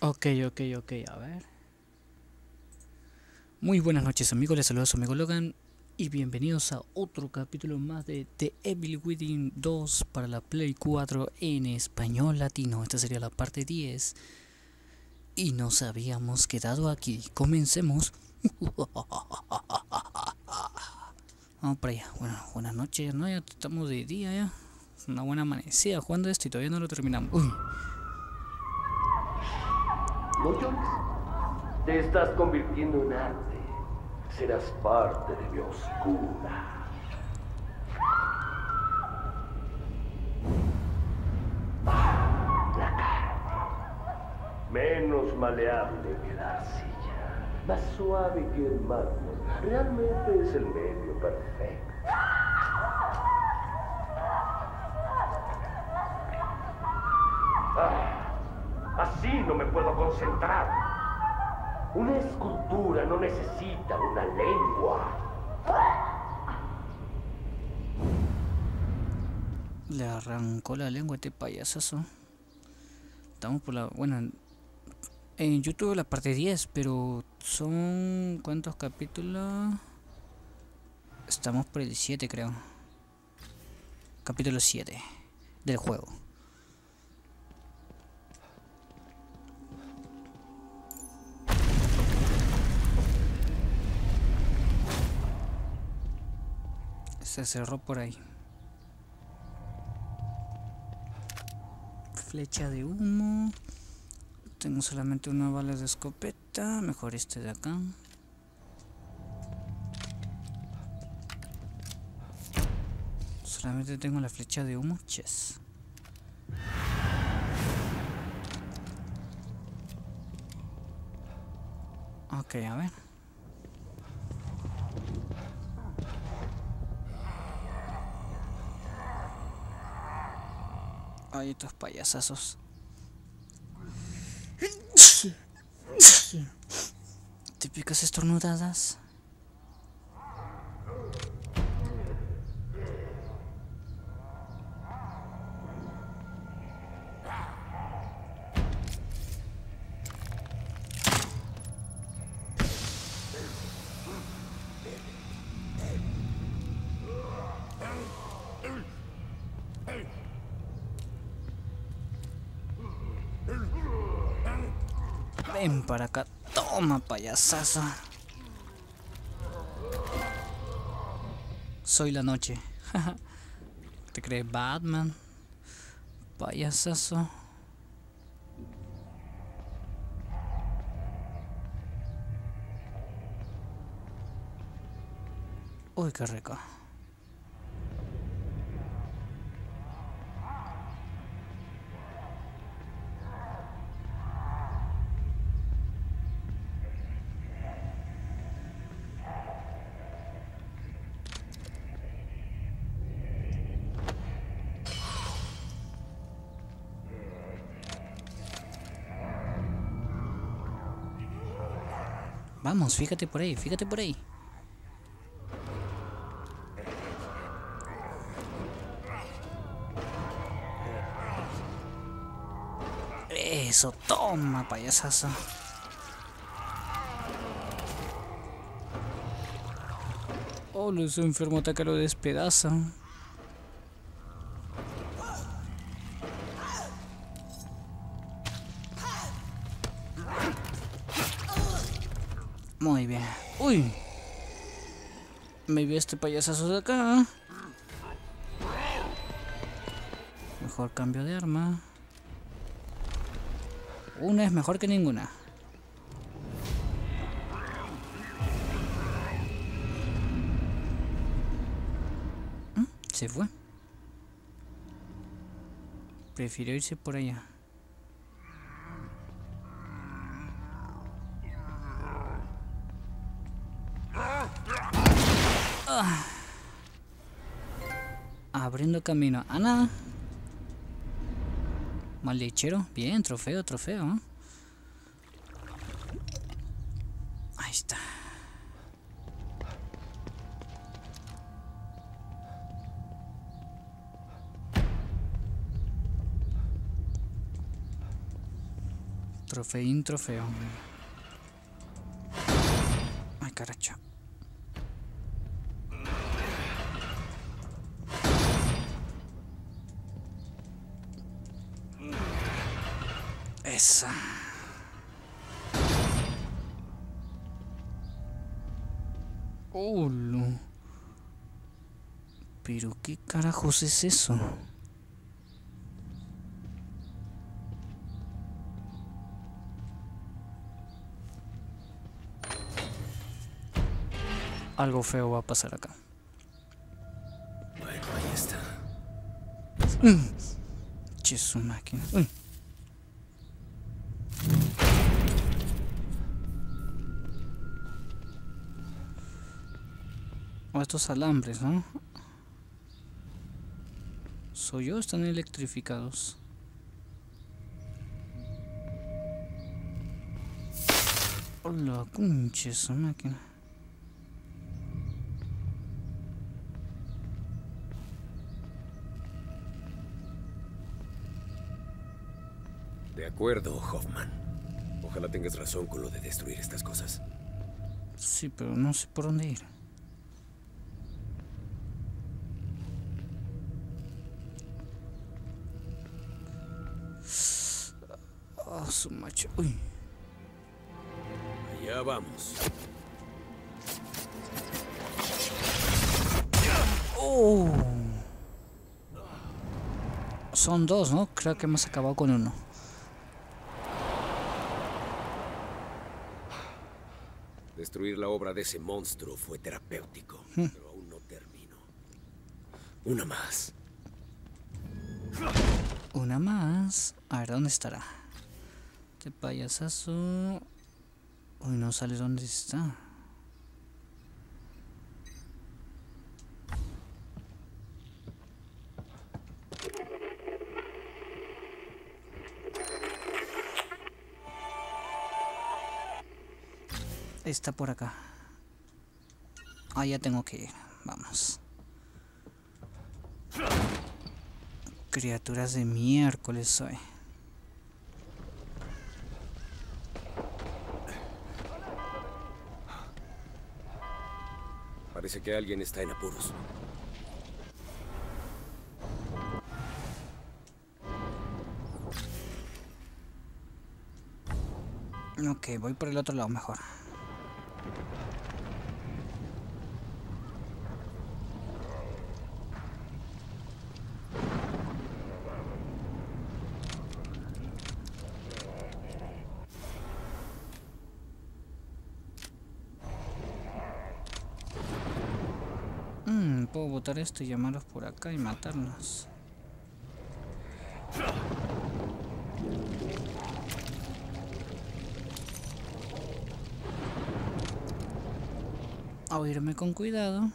Ok, ok, ok, a ver. Muy buenas noches amigos, les saluda su amigo Logan y bienvenidos a otro capítulo más de The Evil Within 2 para la Play 4 en español latino. Esta sería la parte 10 y nos habíamos quedado aquí. Comencemos. Vamos para allá. Bueno, buenas noches, ¿no? Ya estamos de día ya. Una buena amanecida jugando esto y todavía no lo terminamos. Uy. No llores. Te estás convirtiendo en arte. Serás parte de mi oscura. La carne. Menos maleable que la arcilla. Más suave que el mármol. Realmente es el medio perfecto. Ah, así no me puedo concentrar. Una escultura no necesita una lengua. Le arrancó la lengua a este payasazo. Estamos por la. Bueno, en- YouTube la parte 10, pero son. ¿Cuántos capítulos? Estamos por el 7, creo. Capítulo 7 del juego. Se cerró por ahí. Flecha de humo. Tengo solamente una bala de escopeta. Mejor este de acá. Solamente tengo la flecha de humo. Chess. Ok, a ver. Ay, estos payasazos. Típicas estornudadas. Ven para acá. Toma, payasazo. Soy la noche. ¿Te crees Batman? Payasazo. Uy, qué rico. Vamos, fíjate por ahí, fíjate por ahí. Eso, toma, payasazo. Oh, ese enfermo ataca lo despedaza. Este payasazo de acá. Mejor cambio de arma. Una es mejor que ninguna. ¿Mm? Se fue. Prefirió irse por allá. Camino a nada. Mal lechero. Bien, trofeo, trofeo. ¿eh? Ahí está. Trofeín, trofeo. Ay, caracho. Esa. Oh, Pero qué carajos es eso? Algo feo va a pasar acá. Bueno, ahí está. Che, su máquina. O estos alambres, ¿no? ¿Soy yo? Están electrificados. Hola, cunche esa máquina. De acuerdo, Hoffman. Ojalá tengas razón con lo de destruir estas cosas. Sí, pero no sé por dónde ir. Su macho. Uy. Allá vamos. Oh. Son dos, ¿no? Creo que hemos acabado con uno. Destruir la obra de ese monstruo fue terapéutico, pero aún no termino. Una más. Una más. A ver, ¿dónde estará? Este payasazo... Uy, no sale dónde está. Está por acá. Ah, ya tengo que ir. Vamos. Criaturas de miércoles soy. Que alguien está en apuros. Ok, voy por el otro lado mejor. Esto y llamarlos por acá y matarlos. A oírme con cuidado.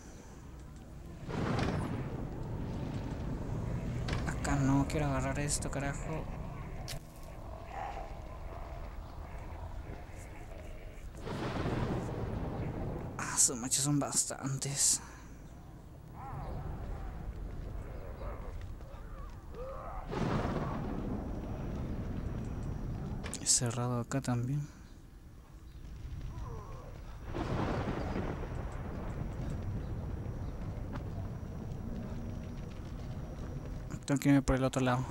Acá no quiero agarrar esto, carajo. Ah, su macho son bastantes. Cerrado acá también. Tengo que irme por el otro lado.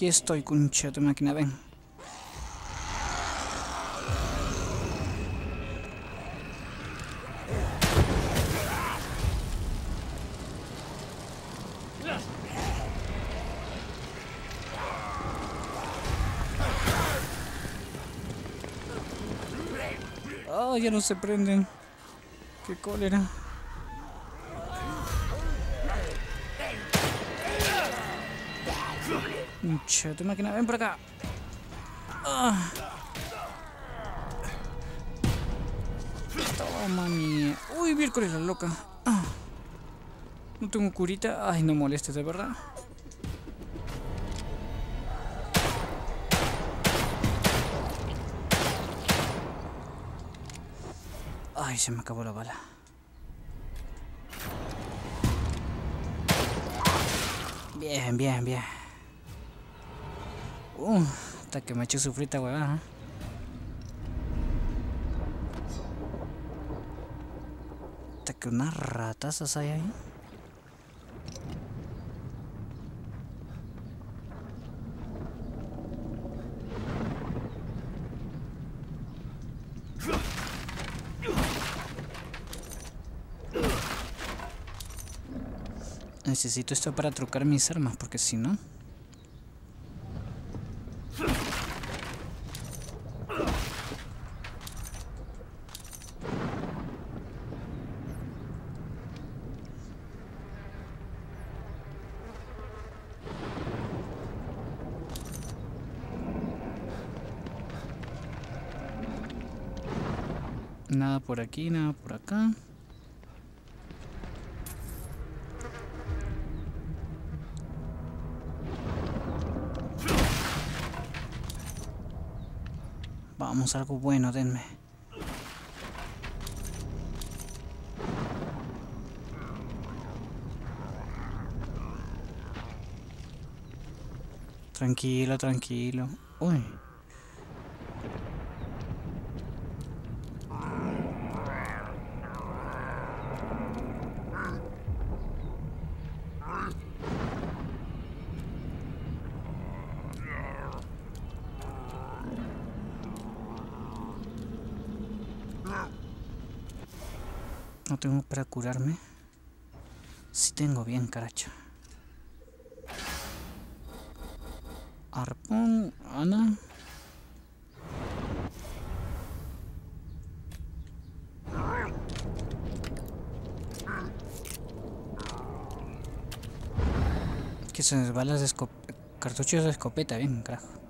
Aquí estoy, concha tu máquina, ven. Oh, ya no se prenden. Qué cólera. Mucha tu máquina, ven por acá. Ah. Toma mía. Uy, miércoles la loca. Ah. No tengo curita. Ay, no molestes, de verdad. Ay, se me acabó la bala. Bien, bien, bien. Uh, hasta que me eché su frita huevada. ¿eh? Hasta que unas ratas hay ahí. Necesito esto para trucar mis armas, porque si no... Nada por aquí, nada por acá. Vamos, algo bueno, denme. Tranquilo, tranquilo. Uy. No tengo para curarme. Si tengo bien, caracha. Arpón, Ana. Que son balas de escopeta. Cartuchos de escopeta, bien, carajo.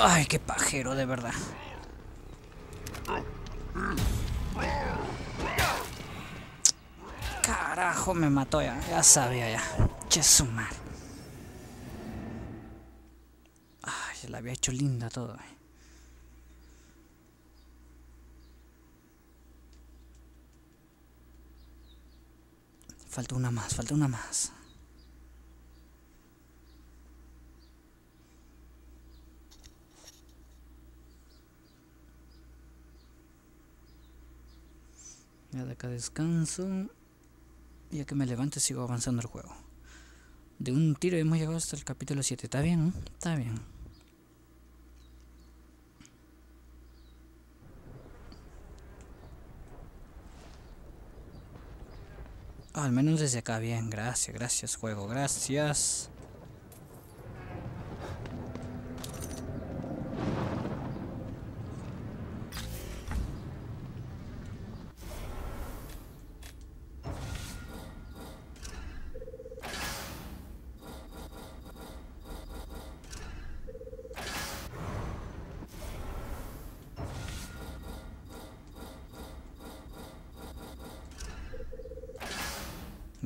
Ay, qué pajero, de verdad. Carajo, me mató ya. Ya sabía ya. Che su madre. Ay, se la había hecho linda todo. eh. Falta una más, falta una más. Ya de acá descanso. Ya que me levante sigo avanzando el juego. De un tiro hemos llegado hasta el capítulo 7. ¿Está bien? Está bien. Al menos desde acá bien. Gracias, gracias juego. Gracias.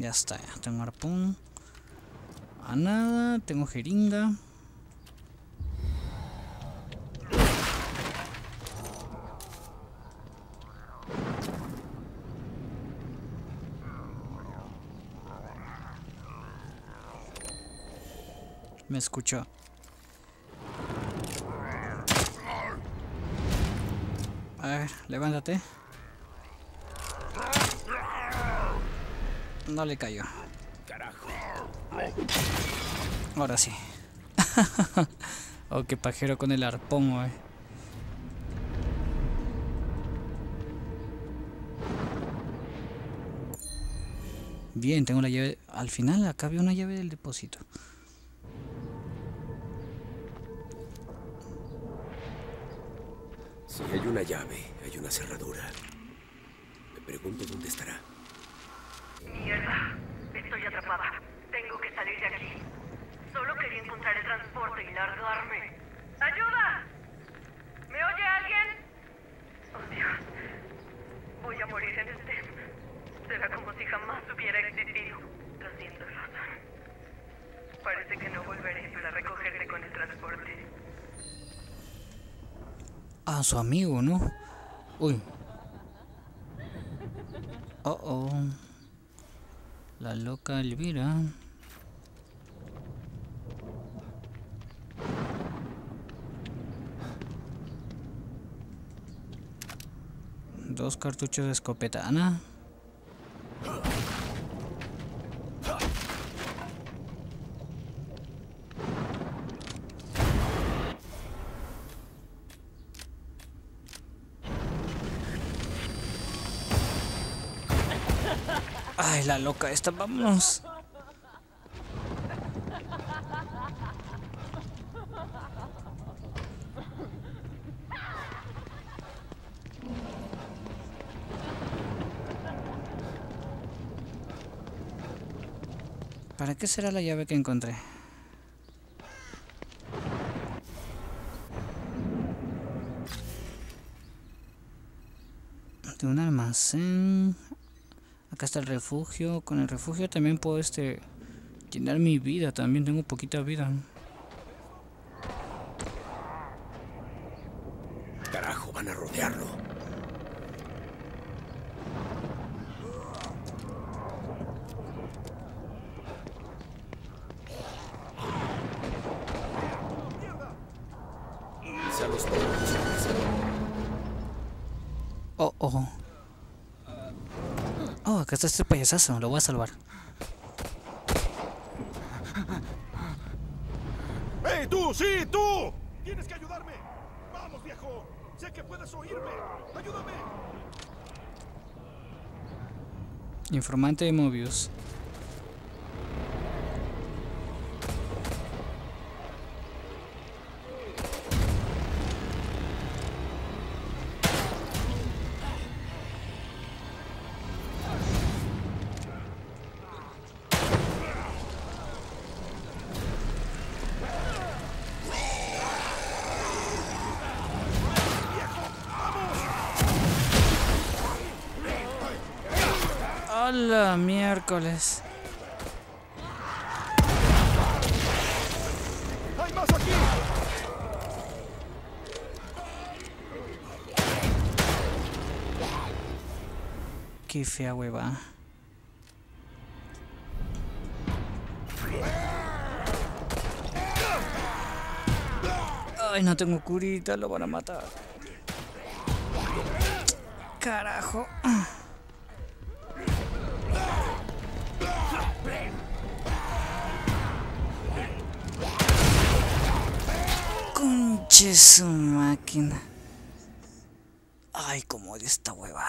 Ya está, ya tengo arpón. A nada, tengo jeringa. Me escuchó. A ver, levántate. No le cayó. Ahora sí. oh, qué pajero con el arpón, güey. Bien, tengo la llave. Al final acá había una llave del depósito. Si hay una llave, hay una cerradura. Me pregunto dónde estará. Mierda, estoy atrapada. Tengo que salir de aquí. Solo quería encontrar el transporte y largarme. ¡Ayuda! ¿Me oye alguien? Oh Dios. Voy a morir en este. Será como si jamás hubiera existido. Lo siento, Rosa. Parece que no volveré para recogerte con el transporte. Ah, su amigo, ¿no? Uy. Oh, oh. La loca Elvira. Dos cartuchos de escopeta. Ana. Ay, la esta, vamos. ¿Para qué será la llave que encontré? De un almacén. Acá está el refugio. Con el refugio también puedo este llenar mi vida. También tengo poquita vida. Carajo, van a rodearlo. Quizá los todos. Oh, oh. Oh, payasazo. Lo voy a salvar. ¡Hey, tú! ¡Sí, tú! ¡Tienes que ayudarme! ¡Vamos, viejo! ¡Sé que puedes oírme! ¡Ayúdame! Informante de Mobius. ¡Hay más aquí! Qué fea hueva. Ay, no tengo curita, lo van a matar. Carajo. Conche su máquina. Ay, cómo odio esta hueva.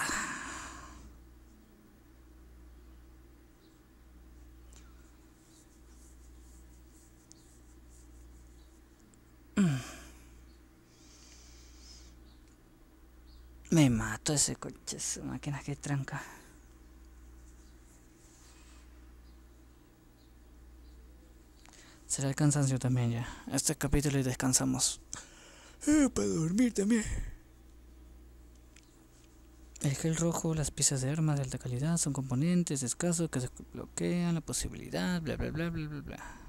Me mato ese coche, su máquina que tranca. Será el cansancio también ya. Este capítulo y descansamos. Eh, para dormir también. El gel rojo, las piezas de armas de alta calidad son componentes escasos que bloquean la posibilidad, bla bla bla bla bla bla.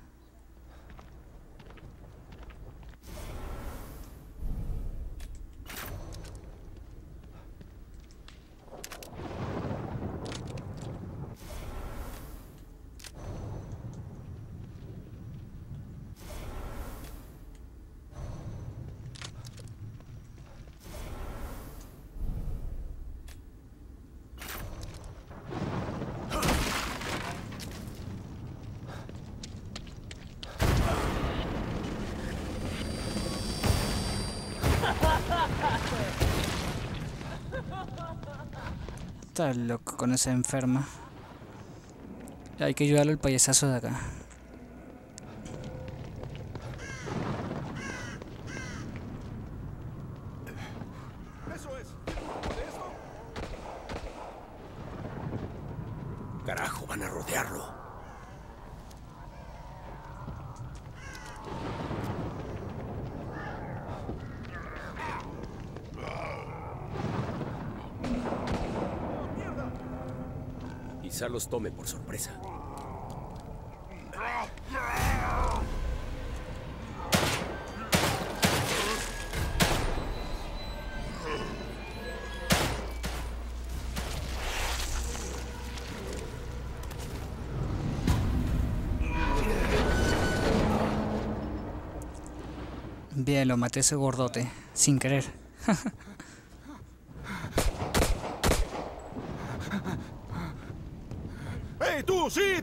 Está loco con esa enferma. Hay que ayudarle al payasazo de acá. Eso es. ¿De esto? Carajo, van a rodearlo. Quizá los tome por sorpresa. Bien, lo maté ese gordote, sin querer. ¡Hey,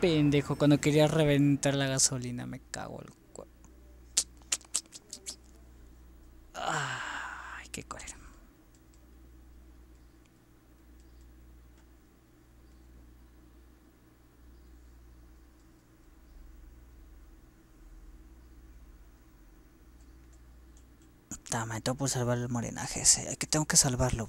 pendejo, cuando quería reventar la gasolina me cago el cuerpo. Ay, qué cólera. Dame, tengo que salvar el morenaje ese. Que tengo que salvarlo.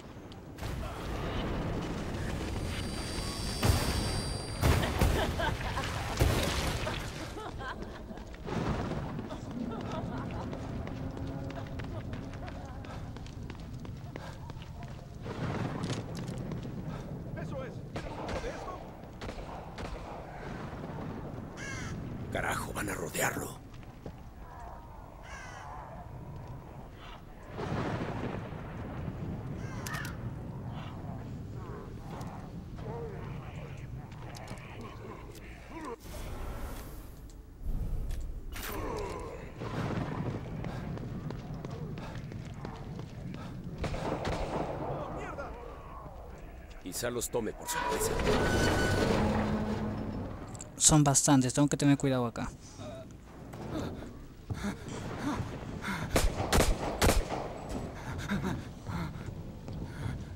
Quizá los tome por sorpresa. Son bastantes, tengo que tener cuidado acá.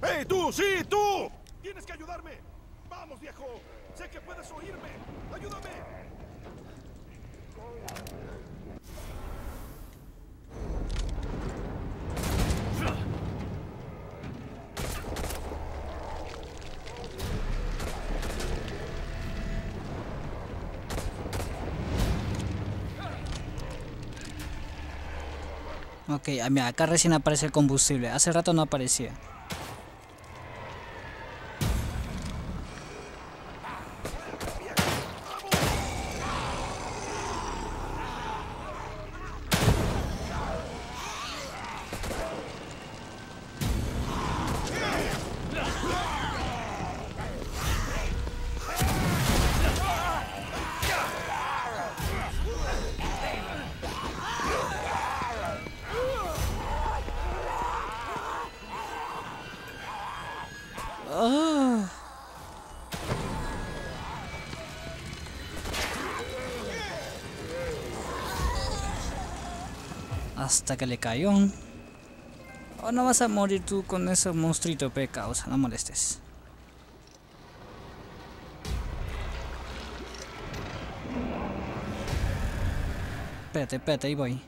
¡Hey, tú! ¡Sí, tú! Tienes que ayudarme. Vamos, viejo. Sé que puedes oírme. Ayúdame. Ok, ah, mira, acá recién aparece el combustible. Hace rato no aparecía. hasta que le cayó. O no vas a morir tú con ese monstruito peca, o sea, no molestes. Espérate, espérate, ahí voy.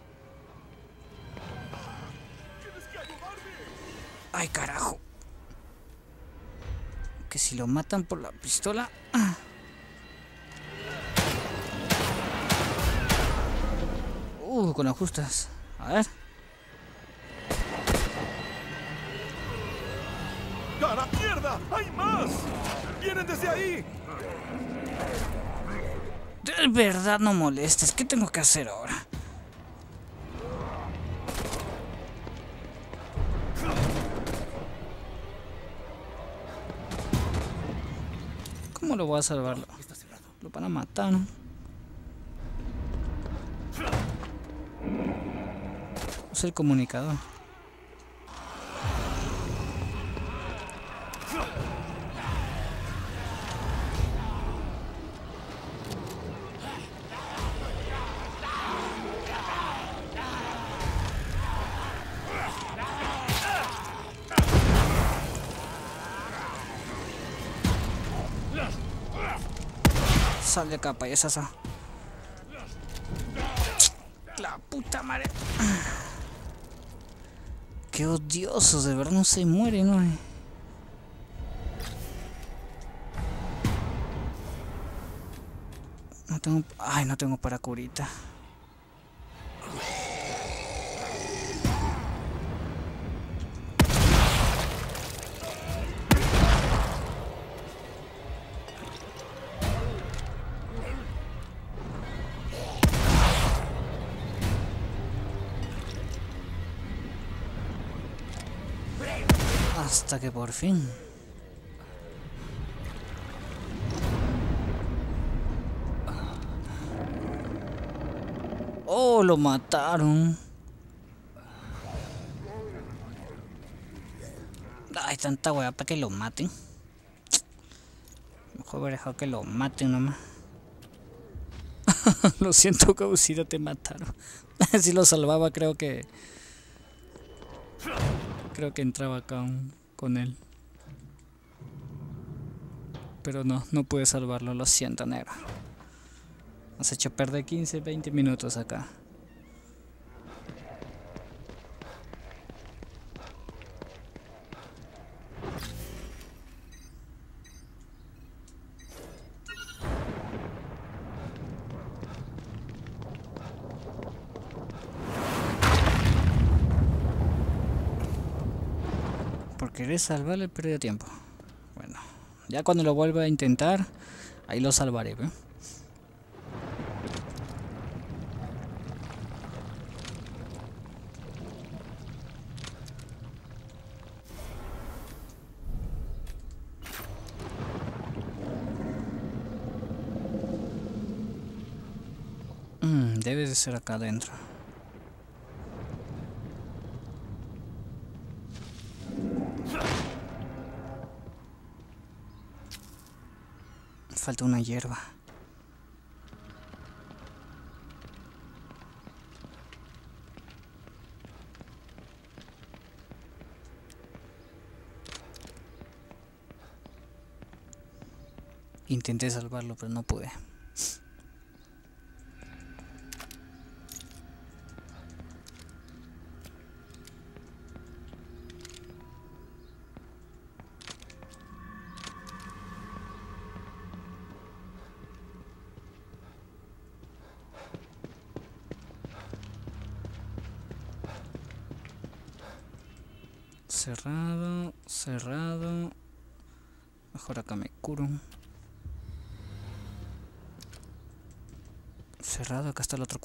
Ay, carajo. Que si lo matan por la pistola... Uh, con ajustas ver. ¡Cara mierda! ¡Hay más! ¡Vienen desde ahí! De verdad no molestes. ¿Qué tengo que hacer ahora? ¿Cómo lo voy a salvarlo? Lo van a matar, ¿no? Es el comunicador. Sal de acá, payasasa. Odiosos, de verdad no se muere, ¿no? No tengo... Ay, no tengo para curita. Hasta que por fin. Oh, lo mataron. Ay, tanta weá para que lo maten. Mejor haber dejado que lo maten nomás. lo siento, Causita, te mataron. si lo salvaba, creo que. Creo que entraba acá un- con él. Pero no, no pude salvarlo, lo siento, negro. Has hecho perder 15, 20 minutos acá. Querer salvarle perdió tiempo. Bueno, ya cuando lo vuelva a intentar, ahí lo salvaré, ¿ve? Mm, debe de ser acá adentro. Falta una hierba. Intenté salvarlo, pero no pude.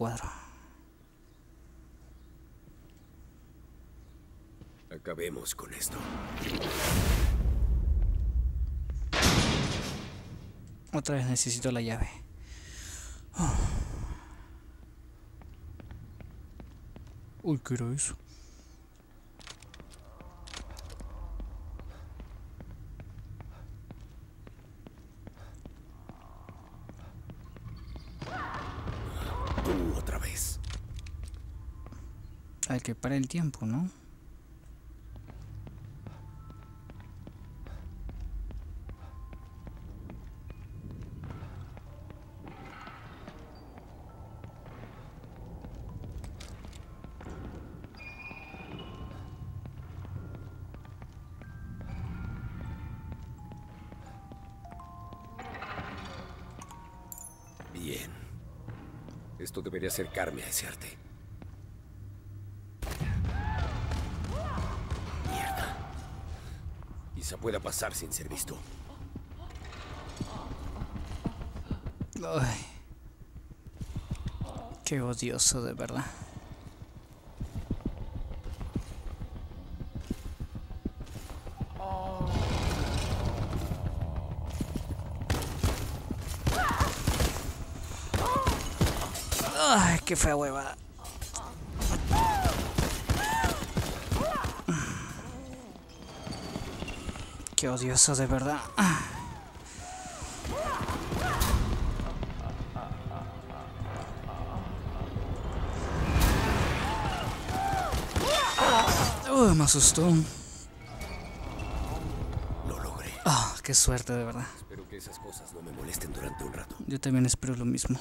Cuadro. Acabemos con esto. Otra vez necesito la llave. Oh. Uy, ¿qué era eso? Tú otra vez. Hay que parar el tiempo, ¿no? Bien. Esto debería acercarme a ese arte. Pueda pasar sin ser visto. Ay. Qué odioso, de verdad. Ay, qué fea hueva. Qué odioso, de verdad. Uy, me asustó. Lo logré. Ah, qué suerte, de verdad. Espero que esas cosas no me molesten durante un rato. Yo también espero lo mismo.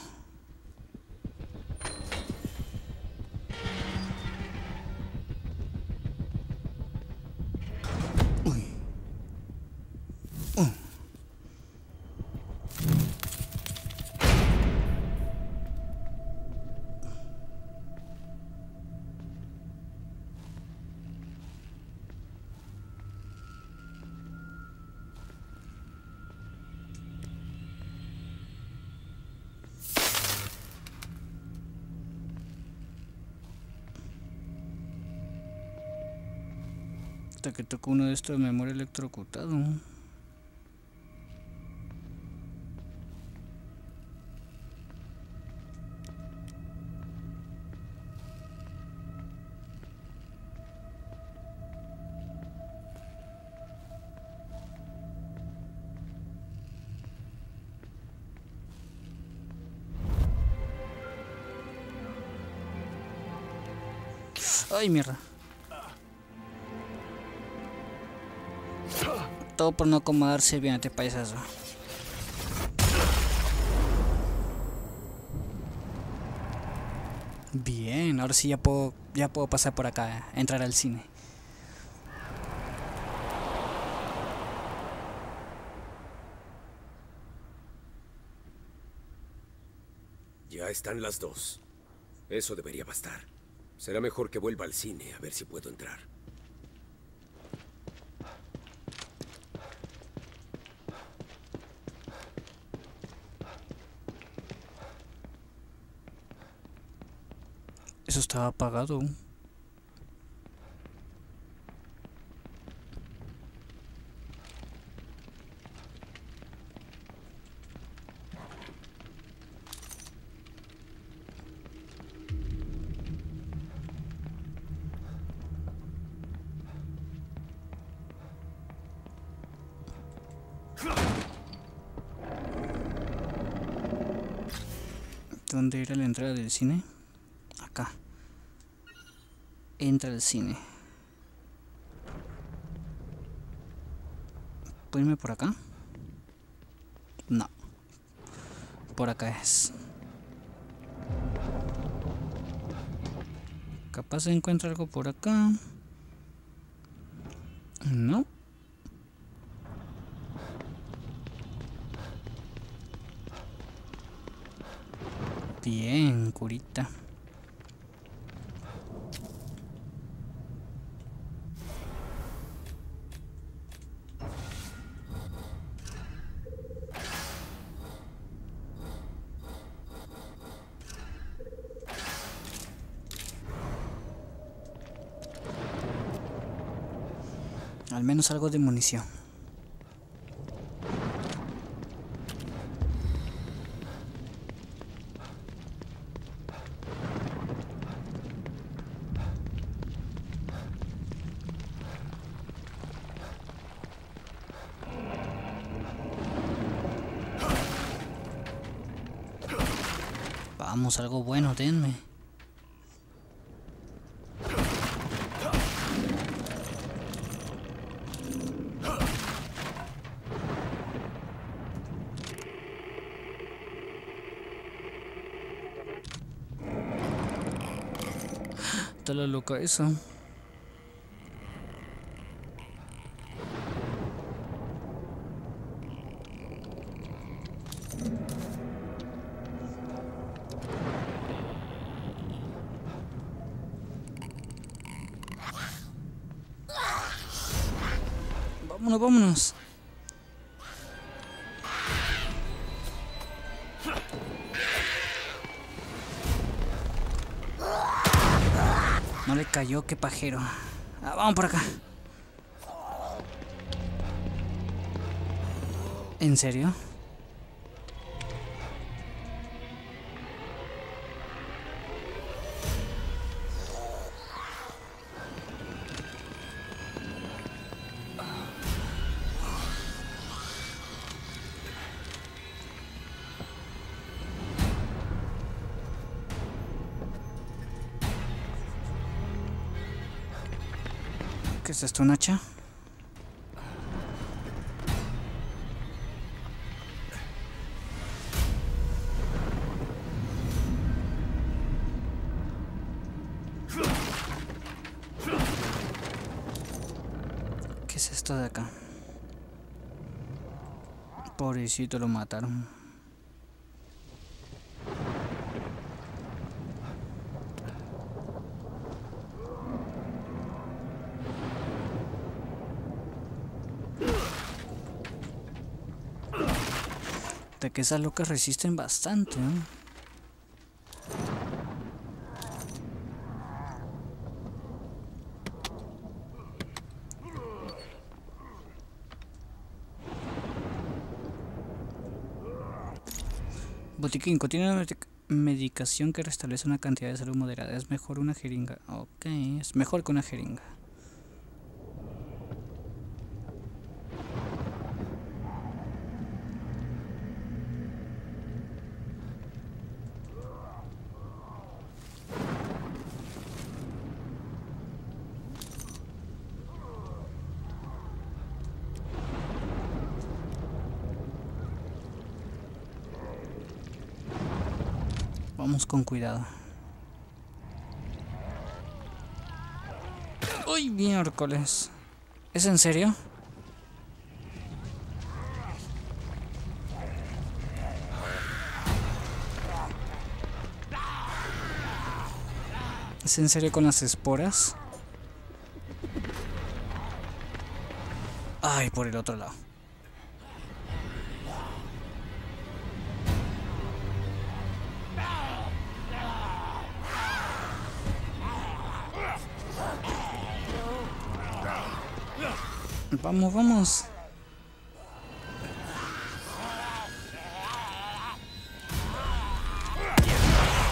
Tocó uno de estos me muero electrocutado. Ay, mierda. Todo por no acomodarse bien a este paisazo. Bien, ahora sí ya puedo, ya puedo pasar por acá, entrar al cine. Ya están las dos. Eso debería bastar. Será mejor que vuelva al cine a ver si puedo entrar. Eso estaba apagado. ¿Dónde era la entrada del cine? Acá. Entra al cine. ¿Puedo irme por acá? No. Por acá es. Capaz se encuentra algo por acá. No. Bien, curita. Algo de munición. Vamos, algo bueno, denme. La loca esa. Cayó, qué pajero. Ah, vamos por acá. ¿En serio? ¿Qué es esto, un hacha? ¿Qué es esto de acá? Pobrecito lo mataron. De que esas locas resisten bastante, ¿no? Botiquín contiene una medic- medicación que restablece una cantidad de salud moderada. Es mejor una jeringa. Ok, es mejor que una jeringa. Vamos con cuidado. Uy, miércoles. ¿Es en serio? ¿Es en serio con las esporas? Ay, por el otro lado. Vamos, vamos.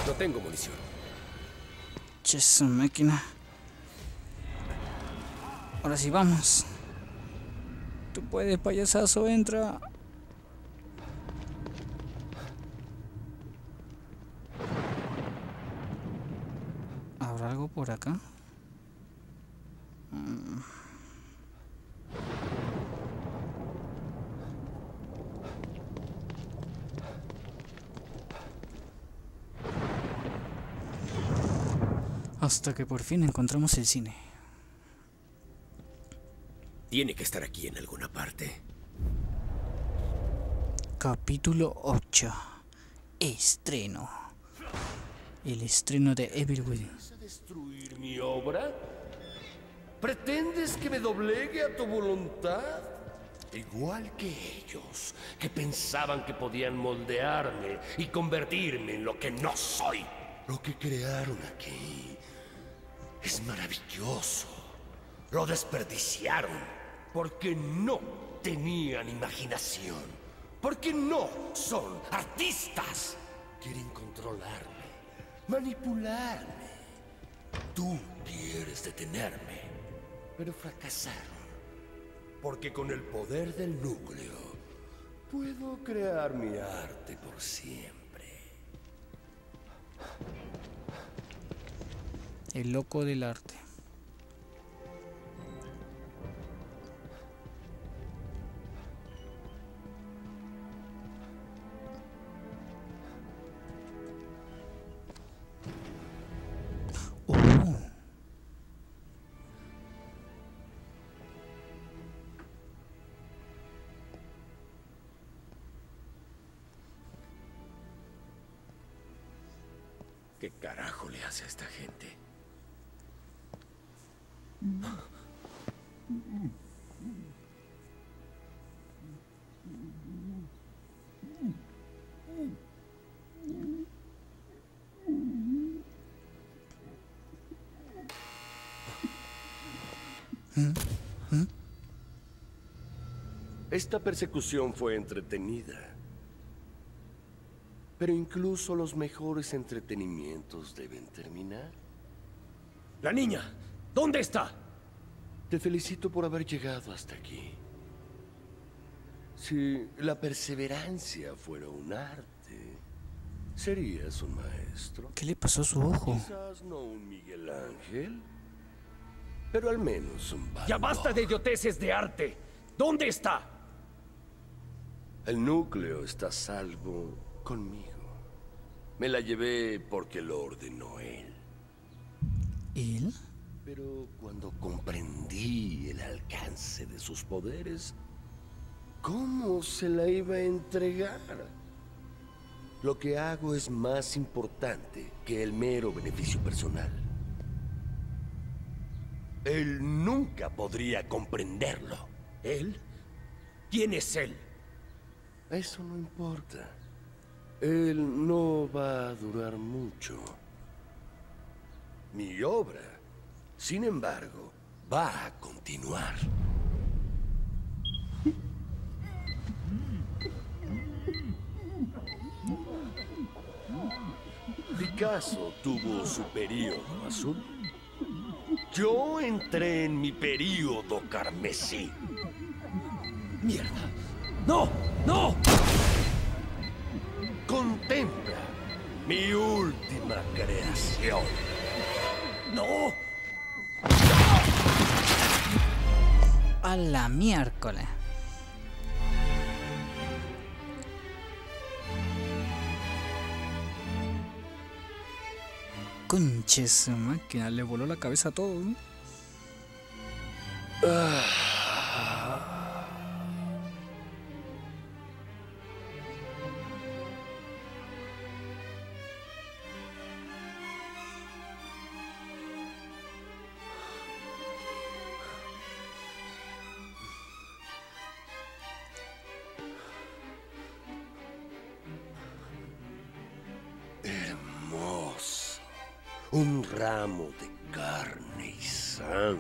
No tengo munición. Che, su máquina. Ahora sí, vamos. Tú puedes, payasazo, entra. ¿Habrá algo por acá? Mm. Hasta que por fin encontramos el cine. Tiene que estar aquí en alguna parte. Capítulo 8. Estreno. El estreno de Evil Within. ¿Vas a destruir mi obra? ¿Pretendes que me doblegue a tu voluntad? Igual que ellos, que pensaban que podían moldearme y convertirme en lo que no soy. Lo que crearon aquí es maravilloso. Lo desperdiciaron porque no tenían imaginación. Porque no son artistas. Quieren controlarme, manipularme. Tú quieres detenerme, pero fracasaron. Porque con el poder del núcleo puedo crear mi arte por siempre. El loco del arte. Esta persecución fue entretenida. Pero incluso los mejores entretenimientos deben terminar. La niña, ¿dónde está? Te felicito por haber llegado hasta aquí. Si la perseverancia fuera un arte, serías un maestro. ¿Qué le pasó a su ojo? Quizás no un Miguel Ángel, pero al menos un ¡Ya basta de idioteces de arte! ¿Dónde está? El núcleo está a salvo conmigo. Me la llevé porque lo ordenó él. ¿Él? Pero cuando comprendí el alcance de sus poderes, ¿cómo se la iba a entregar? Lo que hago es más importante que el mero beneficio personal. Él nunca podría comprenderlo. ¿Él? ¿Quién es él? Eso no importa. Él no va a durar mucho. Mi obra, sin embargo, va a continuar. Picasso tuvo su período azul. Yo entré en mi período carmesí. ¡Mierda! ¡No! ¡No! Contempla mi última creación. ¡No! A la miércoles. Conche su máquina, le voló la cabeza a todo. Hermoso.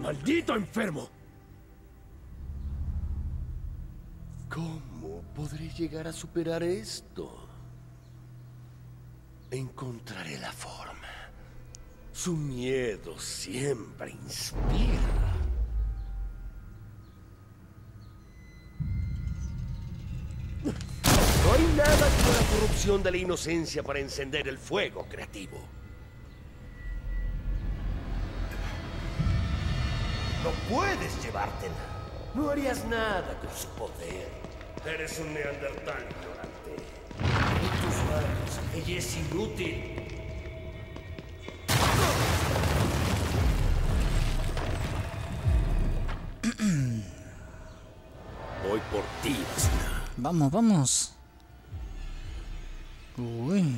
¡Maldito enfermo! ¿Cómo podré llegar a superar esto? Encontraré la forma. Su miedo siempre inspira. No hay nada como la corrupción de la inocencia para encender el fuego creativo. No puedes llevártela. No harías nada con su poder. Eres un neandertal ignorante. En tus manos, ella es inútil. Voy por ti, basura. Vamos, vamos. Uy.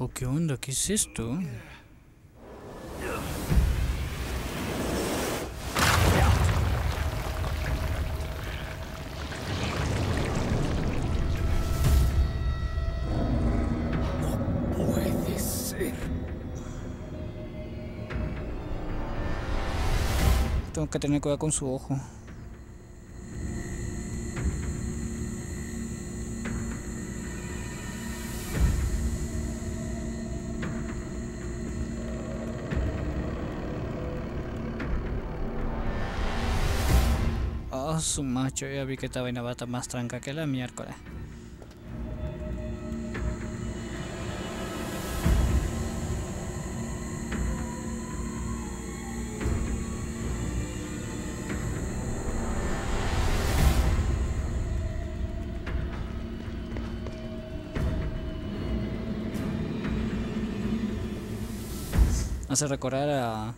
Oh, ¿qué onda? ¿Qué es esto? Tengo que tener cuidado con su ojo. Su macho, ya vi que esta vaina va a más tranca que la miércoles. Hace recordar a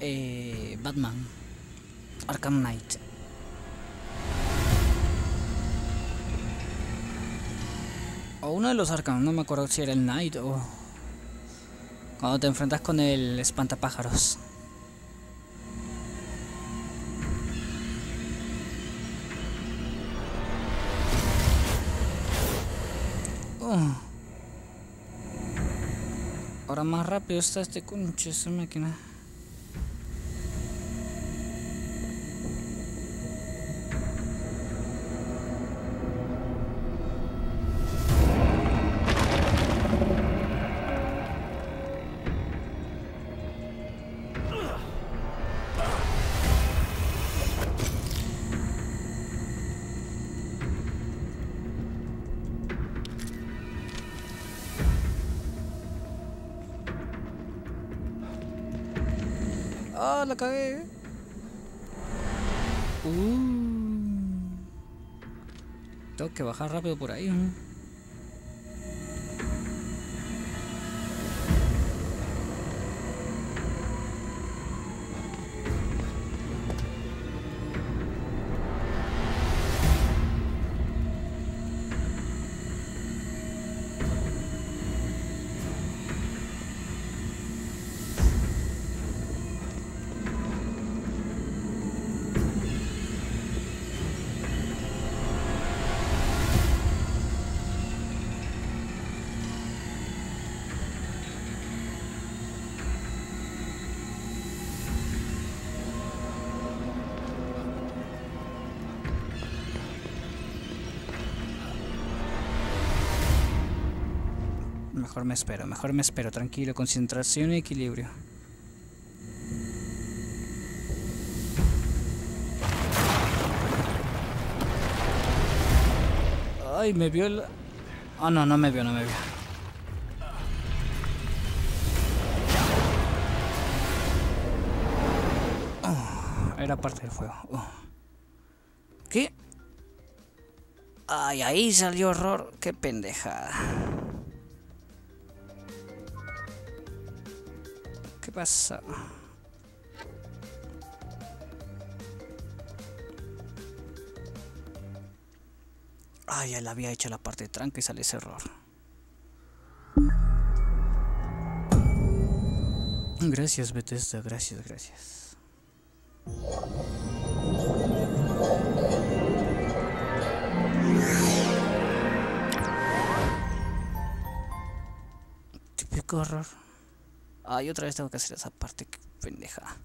eh, Batman, Arkham Knight. O uno de los Arkham, no me acuerdo si era el Knight o cuando te enfrentas con el espantapájaros. Oh. Ahora más rápido está este conche, esa máquina. Que bajar rápido por ahí. Mejor me espero, mejor me espero, tranquilo, concentración y equilibrio. Ay, me vio el... Ah, no, no me vio, no me vio. Oh, era parte del fuego. Oh. ¿Qué? Ay, ahí salió horror. Qué pendejada. ¿Qué pasa? Ay, ya le había hecho la parte de tranca y sale ese error. Gracias, Bethesda, gracias, gracias. Típico horror. Ay, otra vez tengo que hacer esa parte que pendeja.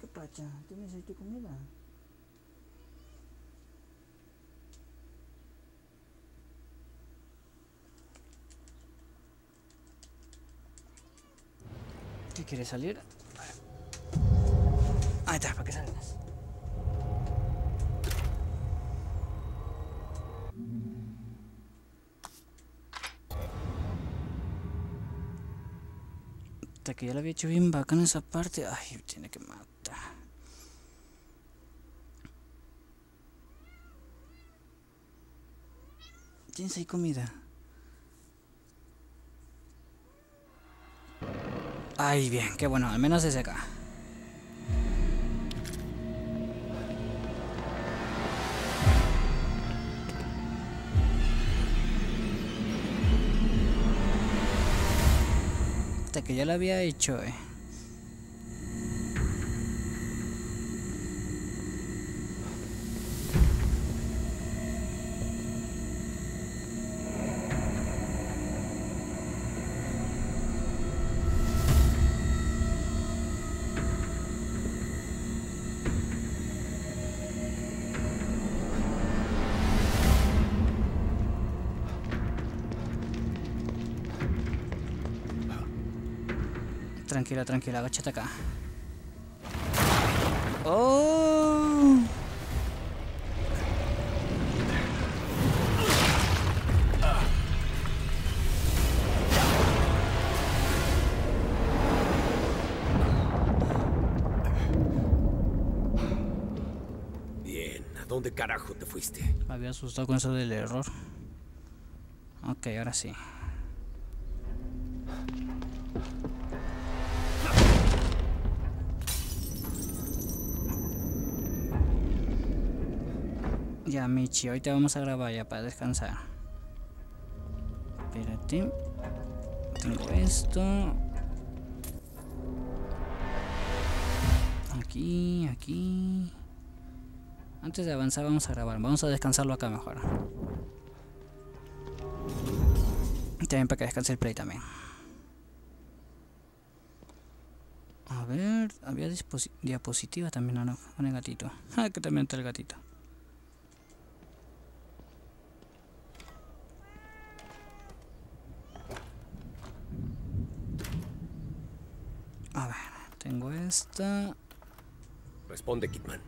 ¿Qué pacha? ¿Tienes ahí tu comida? ¿Qué quieres salir? Ahí está, para que salgas. Hasta que ya lo había hecho bien bacán esa parte. Ay, tiene que matar. ¿Tienes ahí comida? Ay, bien, qué bueno, al menos desde acá. Que ya lo había hecho, eh. Tranquila, tranquila, agáchate acá. ¡Oh! Bien, ¿a dónde carajo te fuiste? Me había asustado con eso del error. Ok, ahora sí. Ya, Michi, ahorita vamos a grabar ya para descansar. Espérate. Tengo esto. aquí, aquí. Antes de avanzar vamos a grabar. Vamos a descansarlo acá mejor. También para que descanse el play también. A ver, había diapositiva también, no, con el gatito. Ah, que también está el gatito. A ver, tengo esta. Responde, Kidman.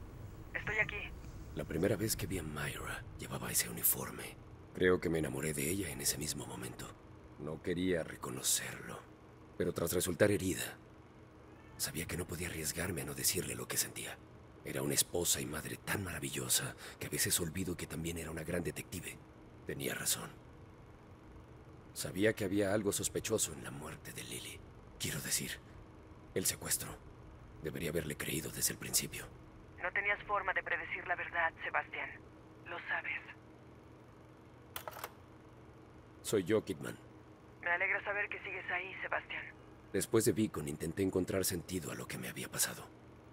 Estoy aquí. La primera vez que vi a Myra llevaba ese uniforme. Creo que me enamoré de ella en ese mismo momento. No quería reconocerlo, pero tras resultar herida, sabía que no podía arriesgarme a no decirle lo que sentía. Era una esposa y madre tan maravillosa que a veces olvido que también era una gran detective. Tenía razón. Sabía que había algo sospechoso en la muerte de Lily. Quiero decir, el secuestro. Debería haberle creído desde el principio. No tenías forma de predecir la verdad, Sebastián. Lo sabes. Soy yo, Kidman. Me alegra saber que sigues ahí, Sebastián. Después de Beacon intenté encontrar sentido a lo que me había pasado.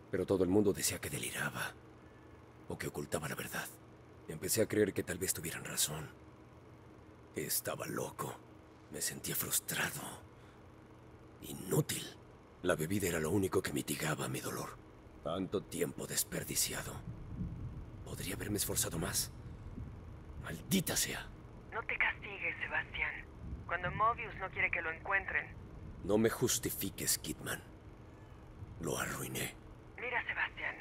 Pero todo el mundo decía que deliraba. O que ocultaba la verdad. Empecé a creer que tal vez tuvieran razón. Estaba loco. Me sentía frustrado. Inútil. La bebida era lo único que mitigaba mi dolor. Tanto tiempo desperdiciado. Podría haberme esforzado más. Maldita sea. No te castigues, Sebastián. Cuando Mobius no quiere que lo encuentren. No me justifiques, Kidman. Lo arruiné. Mira, Sebastián,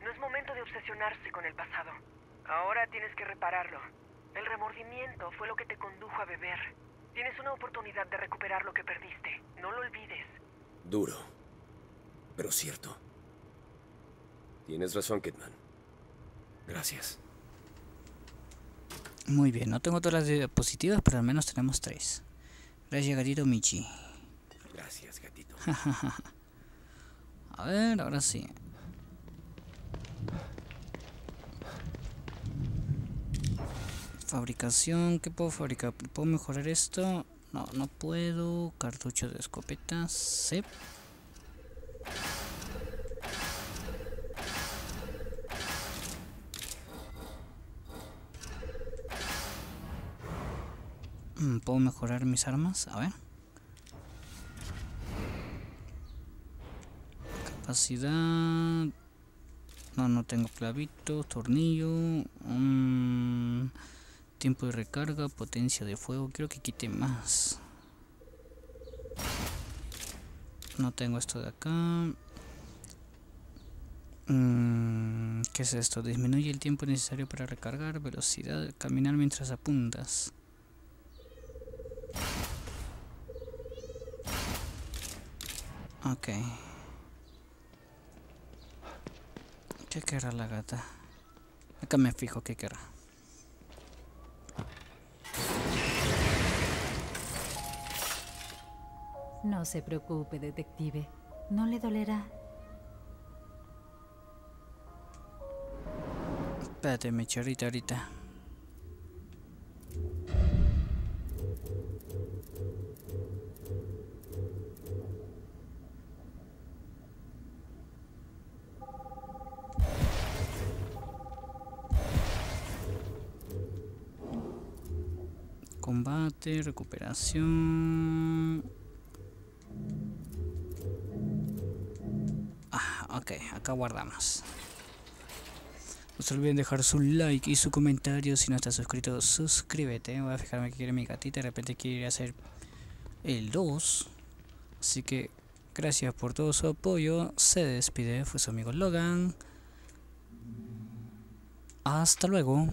no es momento de obsesionarse con el pasado. Ahora tienes que repararlo. El remordimiento fue lo que te condujo a beber. Tienes una oportunidad de recuperar lo que perdiste. No lo olvides. Duro, pero cierto. Tienes razón, Kidman. Gracias. Muy bien, no tengo todas las diapositivas, pero al menos tenemos tres. Gracias, gatito Michi. Gracias, gatito. A ver, ahora sí. Fabricación, ¿qué puedo fabricar? ¿Puedo mejorar esto? No, no puedo. Cartucho de escopeta. Sí. Mm, ¿Puedo mejorar mis armas? A ver. Capacidad... No, no tengo clavito, tornillo... Mm, tiempo de recarga, potencia de fuego. Quiero que quite más. No tengo esto de acá. Mm, ¿Qué es esto? Disminuye el tiempo necesario para recargar, velocidad, caminar mientras apuntas. Ok. ¿Qué querrá la gata? Acá me fijo qué querrá. No se preocupe, detective. No le dolerá. Espérate, ahorita, ahorita. Combate, recuperación. Ok, acá guardamos. No se olviden dejar su like y su comentario. Si no estás suscrito, suscríbete. Voy a fijarme que quiere mi gatita. De repente quiere hacer el 2. Así que gracias por todo su apoyo. Se despide. Fue su amigo Logan. Hasta luego.